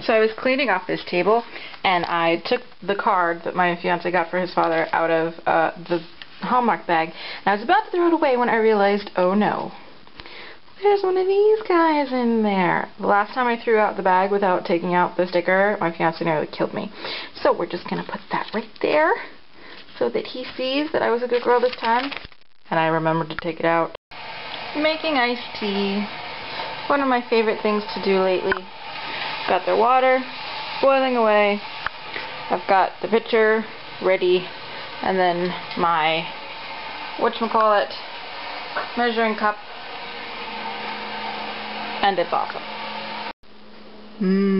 So I was cleaning off this table, and I took the card that my fiance got for his father out of uh, the Hallmark bag, and I was about to throw it away when I realized, oh no, there's one of these guys in there. The last time I threw out the bag without taking out the sticker, my fiance nearly killed me. So we're just going to put that right there so that he sees that I was a good girl this time. And I remembered to take it out. Making iced tea. One of my favorite things to do lately. Got their water boiling away. I've got the pitcher ready. And then my, whatchamacallit, measuring cup and it's awesome. Mmm.